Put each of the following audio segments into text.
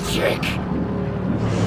magic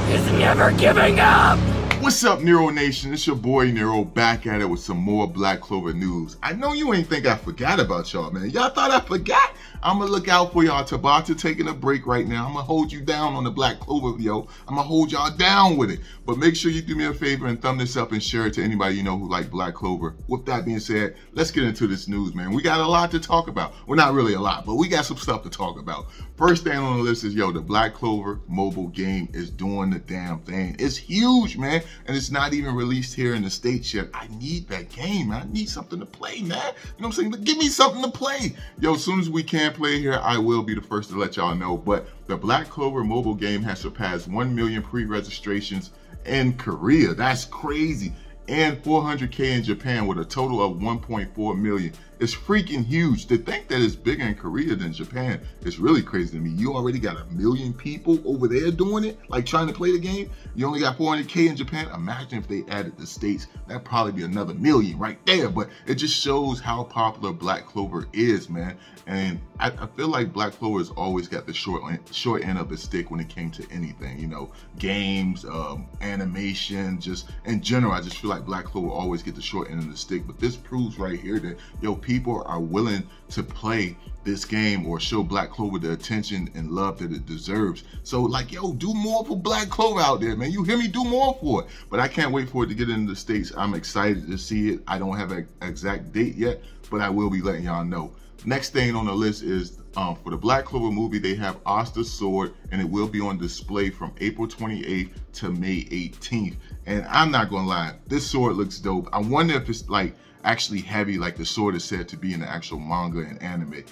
is never giving up. What's up, Nero Nation? It's your boy Nero back at it with some more Black Clover news. I know you ain't think I forgot about y'all, man. Y'all thought I forgot? I'm gonna look out for y'all. Tabata taking a break right now. I'm gonna hold you down on the Black Clover, yo. I'm gonna hold y'all down with it. But make sure you do me a favor and thumb this up and share it to anybody you know who like Black Clover. With that being said, let's get into this news, man. We got a lot to talk about. Well, not really a lot, but we got some stuff to talk about. First thing on the list is, yo, the Black Clover mobile game is doing the damn thing. It's huge, man, and it's not even released here in the States yet. I need that game, man. I need something to play, man. You know what I'm saying? Give me something to play. Yo, as soon as we can play here, I will be the first to let y'all know. But the Black Clover mobile game has surpassed 1 million pre-registrations in Korea. That's crazy. And 400K in Japan with a total of 1.4 million. It's freaking huge. To think that it's bigger in Korea than Japan is really crazy to me. You already got a million people over there doing it, like trying to play the game. You only got 400K in Japan. Imagine if they added the States. That'd probably be another million right there. But it just shows how popular Black Clover is, man. And I, I feel like Black Clover has always got the short, short end of the stick when it came to anything, you know, games, um, animation, just in general. I just feel like Black Clover always get the short end of the stick. But this proves right here that, yo, people are willing to play this game or show Black Clover the attention and love that it deserves. So like, yo, do more for Black Clover out there, man. You hear me? Do more for it. But I can't wait for it to get into the States. I'm excited to see it. I don't have an exact date yet, but I will be letting y'all know. Next thing on the list is um, for the Black Clover movie, they have Asta Sword, and it will be on display from April 28th to May 18th. And I'm not gonna lie, this sword looks dope. I wonder if it's like actually heavy like the sword is said to be in the actual manga and anime.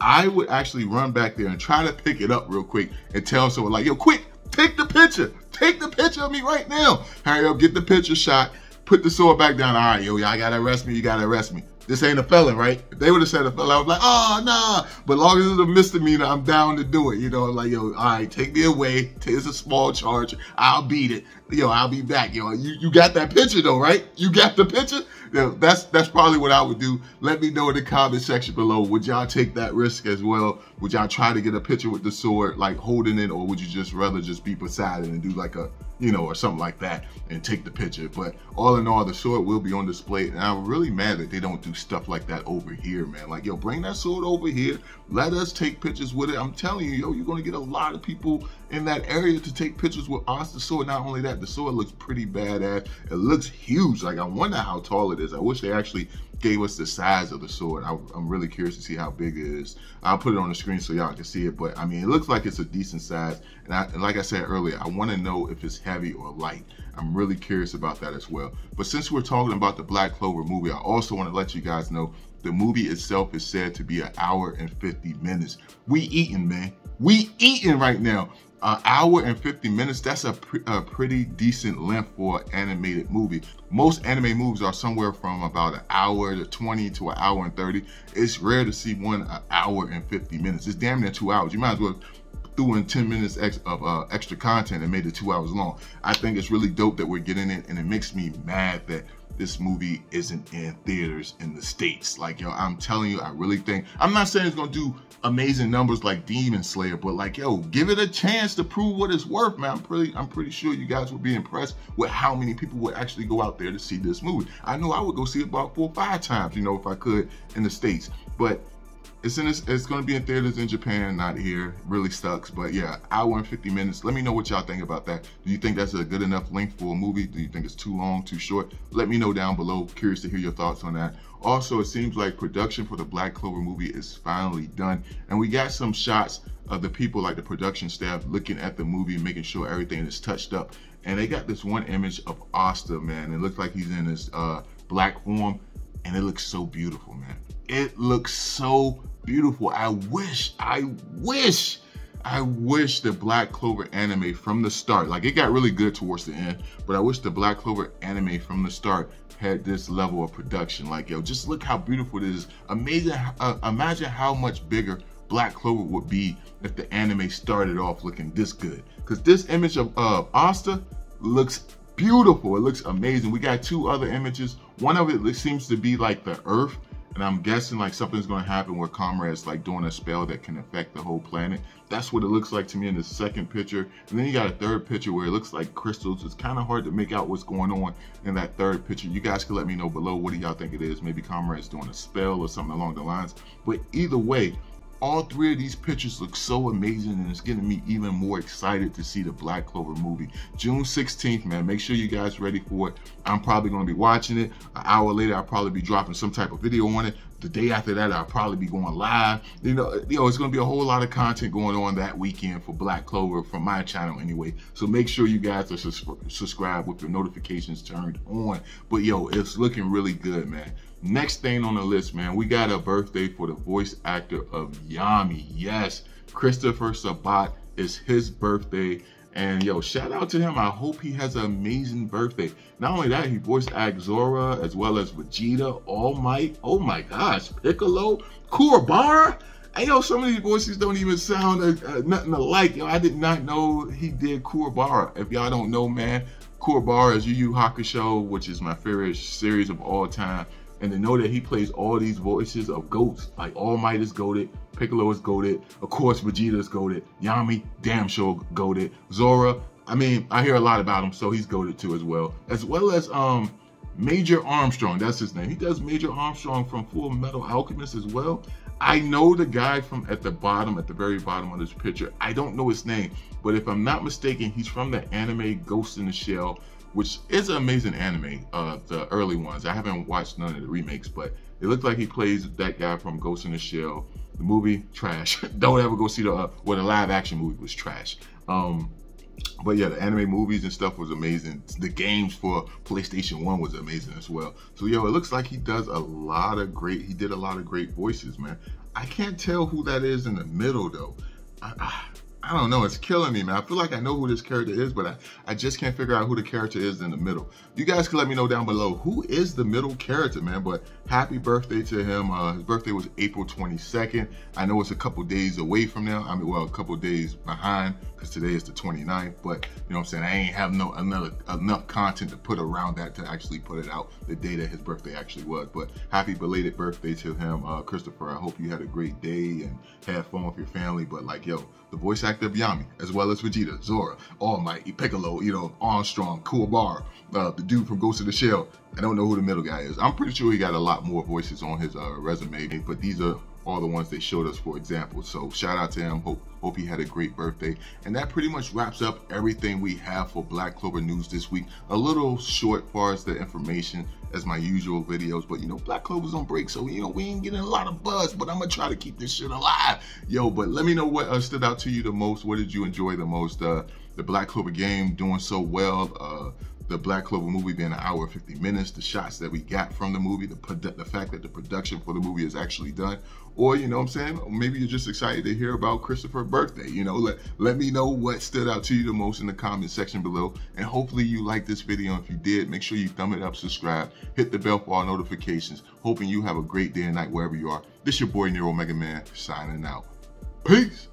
I would actually run back there and try to pick it up real quick and tell someone like, yo, quick, take the picture. Take the picture of me right now. Hurry up, get the picture shot, put the sword back down. All right, yo, y'all gotta arrest me, you gotta arrest me. This ain't a felon, right? If they would have said a felon, I was like, oh, nah. But long as it's a misdemeanor, I'm down to do it. You know, like, yo, all right, take me away. It's a small charge. I'll beat it. Yo, I'll be back. Yo, you, you got that picture though, right? You got the picture? That's that's probably what I would do. Let me know in the comment section below. Would y'all take that risk as well? Would y'all try to get a picture with the sword, like holding it, or would you just rather just be beside it and do like a, you know, or something like that and take the picture? But all in all, the sword will be on display, and I'm really mad that they don't do stuff like that over here, man. Like, yo, bring that sword over here. Let us take pictures with it. I'm telling you, yo, you're gonna get a lot of people in that area to take pictures with us. The sword. Not only that, the sword looks pretty badass. It looks huge. Like, I wonder how tall it is. I wish they actually gave us the size of the sword. I, am really curious to see how big it is. I'll put it on the screen so y'all can see it. But I mean, it looks like it's a decent size. And, I, and like I said earlier, I want to know if it's heavy or light. I'm really curious about that as well. But since we're talking about the Black Clover movie, I also want to let you guys know the movie itself is said to be an hour and 50 minutes. We eating, man. We eating right now an hour and 50 minutes, that's a, a, pretty decent length for an animated movie. Most anime movies are somewhere from about an hour to 20 to an hour and 30. It's rare to see one an hour and 50 minutes. It's damn near two hours. You might as well threw in 10 minutes of uh, extra content and made it two hours long. I think it's really dope that we're getting it and it makes me mad that this movie isn't in theaters in the States. Like, yo, I'm telling you, I really think, I'm not saying it's gonna do amazing numbers like Demon Slayer, but like, yo, give it a chance to prove what it's worth, man. I'm pretty, I'm pretty sure you guys would be impressed with how many people would actually go out there to see this movie. I know I would go see it about four or five times, you know, if I could in the States. But it's in this, it's going to be in theaters in Japan, not here. Really sucks, but yeah, hour and 50 minutes. Let me know what y'all think about that. Do you think that's a good enough length for a movie? Do you think it's too long, too short? Let me know down below. Curious to hear your thoughts on that. Also, it seems like production for the Black Clover movie is finally done, and we got some shots of the people like the production staff looking at the movie, making sure everything is touched up. And they got this one image of Asta, man. It looks like he's in his uh, black form, and it looks so beautiful, man. It looks so beautiful. I wish, I wish, I wish the Black Clover anime from the start, like it got really good towards the end, but I wish the Black Clover anime from the start had this level of production. Like, yo, just look how beautiful it is. Amazing, uh, imagine how much bigger Black Clover would be if the anime started off looking this good. Because this image of uh, Asta looks beautiful. It looks amazing. We got two other images. One of it seems to be like the Earth and I'm guessing like something's gonna happen where Conrad's like doing a spell that can affect the whole planet. That's what it looks like to me in the second picture. And then you got a third picture where it looks like crystals. It's kind of hard to make out what's going on in that third picture. You guys can let me know below what do y'all think it is. Maybe Conrad's doing a spell or something along the lines. But either way, all three of these pictures look so amazing and it's getting me even more excited to see the Black Clover movie. June 16th, man, make sure you guys ready for it. I'm probably gonna be watching it. An hour later, I'll probably be dropping some type of video on it. The day after that, I'll probably be going live. You know, you know, it's gonna be a whole lot of content going on that weekend for Black Clover from my channel anyway. So make sure you guys are subscribed with the notifications turned on. But yo, it's looking really good, man. Next thing on the list, man, we got a birthday for the voice actor of Yami. Yes, Christopher Sabat is his birthday. And yo, shout out to him. I hope he has an amazing birthday. Not only that, he voiced act Zoro as well as Vegeta, All Might. Oh my gosh, Piccolo, Kuwabara. Hey, yo, some of these voices don't even sound uh, uh, nothing alike. Yo, I did not know he did Kuwabara. If y'all don't know, man, Kuwabara is Yu Yu Hakusho, which is my favorite series of all time and to know that he plays all these voices of goats, like All Might is goaded, Piccolo is goaded, of course Vegeta is goaded, Yami damn sure goaded, Zoro. I mean, I hear a lot about him, so he's goaded too as well, as well as um Major Armstrong. That's his name. He does Major Armstrong from Full Metal Alchemist as well. I know the guy from at the bottom, at the very bottom of this picture. I don't know his name, but if I'm not mistaken, he's from the anime Ghost in the Shell which is an amazing anime, uh, the early ones. I haven't watched none of the remakes, but it looked like he plays that guy from Ghost in the Shell. The movie, trash. Don't ever go see the, uh, well, the live action movie was trash. Um, but yeah, the anime movies and stuff was amazing. The games for PlayStation 1 was amazing as well. So yo, it looks like he does a lot of great, he did a lot of great voices, man. I can't tell who that is in the middle though. I, I, I don't know. It's killing me, man. I feel like I know who this character is, but I, I just can't figure out who the character is in the middle. You guys can let me know down below who is the middle character, man. But happy birthday to him. Uh, his birthday was April 22nd. I know it's a couple days away from now. I mean, well, a couple days behind because today is the 29th. But you know what I'm saying? I ain't have no another enough content to put around that to actually put it out the day that his birthday actually was. But happy belated birthday to him, uh, Christopher. I hope you had a great day and had fun with your family. But like, yo, the voice of Yami, as well as Vegeta, Zoro, All Might, Piccolo, you know, Armstrong, Kuwabara, uh, the dude from Ghost of the Shell. I don't know who the middle guy is. I'm pretty sure he got a lot more voices on his uh, resume, but these are all the ones they showed us for example. So shout out to him. Hope hope he had a great birthday. And that pretty much wraps up everything we have for Black Clover News this week. A little short far as the information as my usual videos, but you know, Black Clover's on break, so you know, we ain't getting a lot of buzz, but I'm gonna try to keep this shit alive. Yo, but let me know what uh, stood out to you the most. What did you enjoy the most? Uh, the Black Clover game doing so well. Uh, the Black Clover movie being an hour and 50 minutes, the shots that we got from the movie, the, the fact that the production for the movie is actually done, or you know what I'm saying, maybe you're just excited to hear about Christopher's birthday. You know, let let me know what stood out to you the most in the comment section below, and hopefully you liked this video. If you did, make sure you thumb it up, subscribe, hit the bell for all notifications. Hoping you have a great day and night wherever you are. This your boy Nero Megaman signing out. Peace.